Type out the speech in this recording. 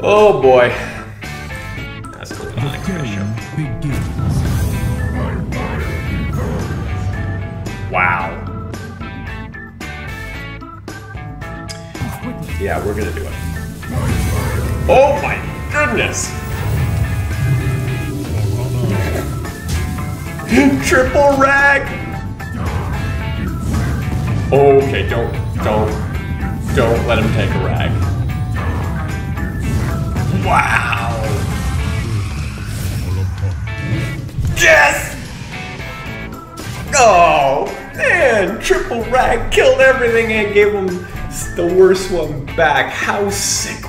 Oh boy. That's this show. Wow. Yeah, we're gonna do it. Oh my goodness! Triple rag! Okay, don't, don't, don't let him take a rag. Wow! Yes! Oh, man! Triple rag killed everything and gave him the worst one back. How sick